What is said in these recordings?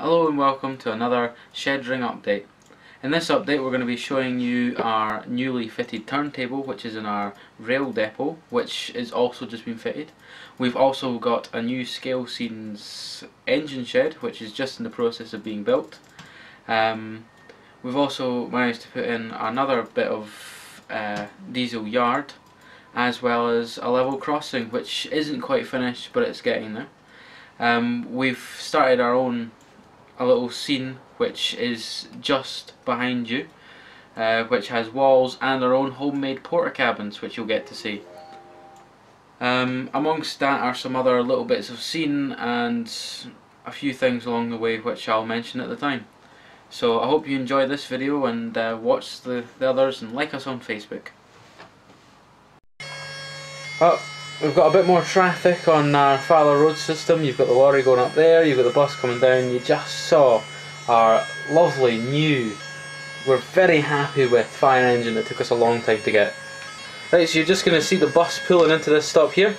Hello and welcome to another Shedring update. In this update we're going to be showing you our newly fitted turntable which is in our rail depot which is also just been fitted. We've also got a new Scale Scenes engine shed which is just in the process of being built. Um, we've also managed to put in another bit of uh, diesel yard as well as a level crossing which isn't quite finished but it's getting there. Um, we've started our own a little scene which is just behind you uh, which has walls and our own homemade porter Portakabins which you'll get to see. Um, amongst that are some other little bits of scene and a few things along the way which I'll mention at the time. So I hope you enjoy this video and uh, watch the, the others and like us on Facebook. Oh, We've got a bit more traffic on our Faller Road system. You've got the lorry going up there, you've got the bus coming down. You just saw our lovely new, we're very happy with fire engine that took us a long time to get. Right, so you're just going to see the bus pulling into this stop here.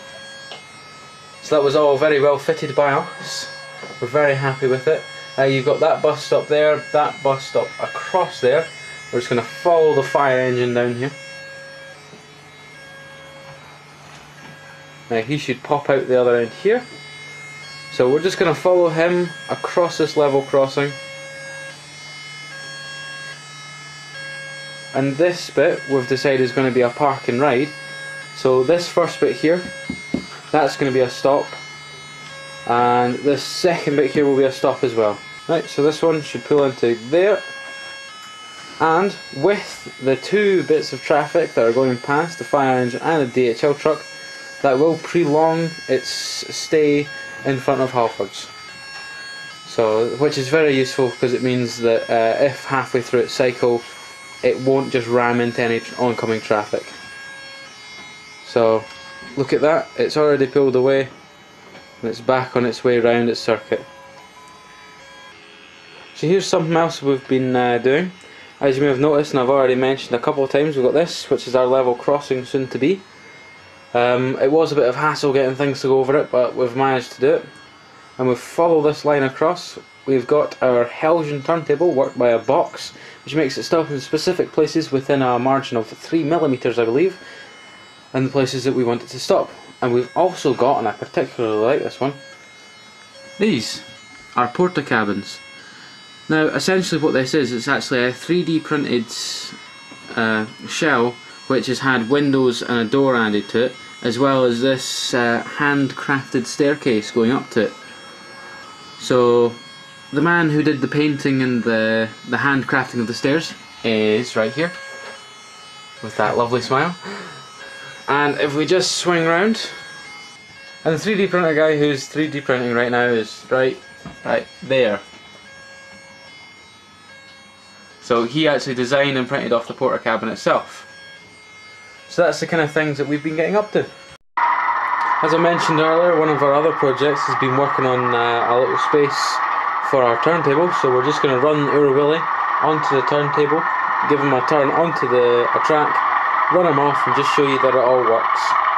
So that was all very well fitted by us. We're very happy with it. Uh, you've got that bus stop there, that bus stop across there. We're just going to follow the fire engine down here. Now he should pop out the other end here. So we're just going to follow him across this level crossing. And this bit we've decided is going to be a park and ride. So this first bit here, that's going to be a stop. And this second bit here will be a stop as well. Right, so this one should pull into there. And with the two bits of traffic that are going past, the fire engine and the DHL truck, that will prolong its stay in front of Halfords. So, which is very useful because it means that uh, if halfway through its cycle, it won't just ram into any oncoming traffic. So, look at that, it's already pulled away and it's back on its way around its circuit. So here's something else we've been uh, doing. As you may have noticed and I've already mentioned a couple of times, we've got this, which is our level crossing soon to be. Um, it was a bit of hassle getting things to go over it, but we've managed to do it. And we follow this line across. We've got our Heljan turntable worked by a box, which makes it stop in specific places within a margin of 3mm, I believe, and the places that we want it to stop. And we've also got, and I particularly like this one, these are porta cabins. Now, essentially what this is, it's actually a 3D printed uh, shell which has had windows and a door added to it as well as this uh, handcrafted staircase going up to it. So the man who did the painting and the, the handcrafting of the stairs is right here with that lovely smile. And if we just swing around, and the 3D printer guy who's 3D printing right now is right, right there. So he actually designed and printed off the Porter cabin itself. So that's the kind of things that we've been getting up to. As I mentioned earlier, one of our other projects has been working on uh, a little space for our turntable, so we're just going to run Ur onto the turntable, give him a turn onto the a track, run him off and just show you that it all works.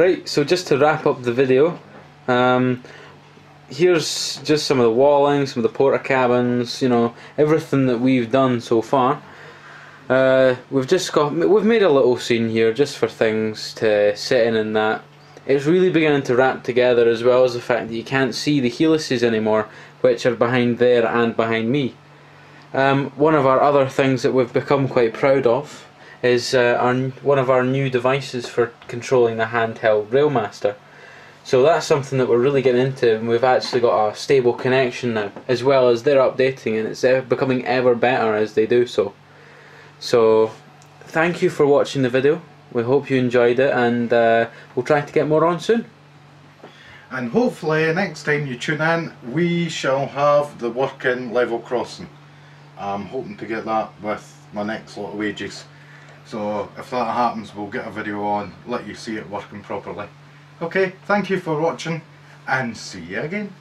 Right, so just to wrap up the video, um, here's just some of the walling, some of the porta cabins, you know, everything that we've done so far. Uh, we've just got, we've made a little scene here just for things to sit in and that. It's really beginning to wrap together as well as the fact that you can't see the helices anymore, which are behind there and behind me. Um, one of our other things that we've become quite proud of is uh, our, one of our new devices for controlling the handheld Railmaster. So that's something that we're really getting into, and we've actually got a stable connection now, as well as they're updating, and it's becoming ever better as they do so. So, thank you for watching the video. We hope you enjoyed it, and uh, we'll try to get more on soon. And hopefully next time you tune in we shall have the working level crossing. I'm hoping to get that with my next lot of wages. So if that happens we'll get a video on, let you see it working properly. Okay, thank you for watching and see you again.